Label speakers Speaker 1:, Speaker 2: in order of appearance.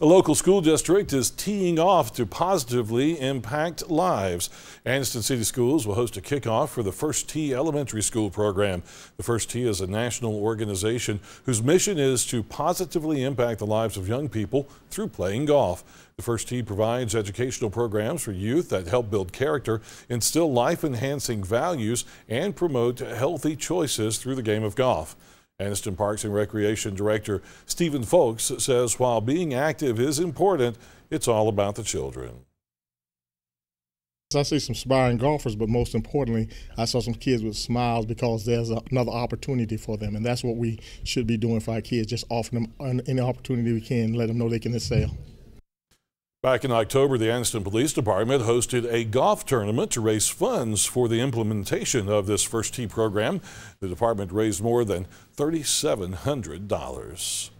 Speaker 1: A local school district is teeing off to positively impact lives. Anniston City Schools will host a kickoff for the First Tee Elementary School program. The First Tee is a national organization whose mission is to positively impact the lives of young people through playing golf. The First Tee provides educational programs for youth that help build character, instill life-enhancing values, and promote healthy choices through the game of golf. Anniston Parks and Recreation Director Stephen Folks says while being active is important, it's all about the children.
Speaker 2: I see some aspiring golfers, but most importantly, I saw some kids with smiles because there's another opportunity for them, and that's what we should be doing for our kids, just offering them any opportunity we can, let them know they can excel.
Speaker 1: Back in October, the Anniston Police Department hosted a golf tournament to raise funds for the implementation of this First Tee program. The department raised more than $3,700.